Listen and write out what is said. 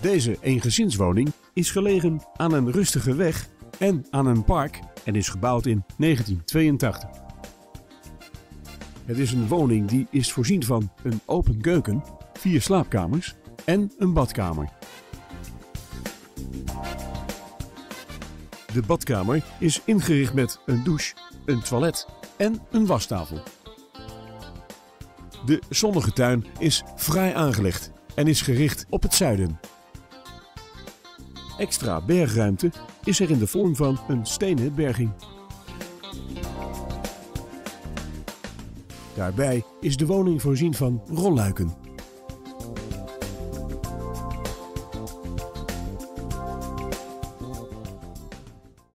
Deze eengezinswoning is gelegen aan een rustige weg en aan een park en is gebouwd in 1982. Het is een woning die is voorzien van een open keuken, vier slaapkamers en een badkamer. De badkamer is ingericht met een douche, een toilet en een wastafel. De zonnige tuin is fraai aangelegd en is gericht op het zuiden. Extra bergruimte is er in de vorm van een stenen berging. Daarbij is de woning voorzien van rolluiken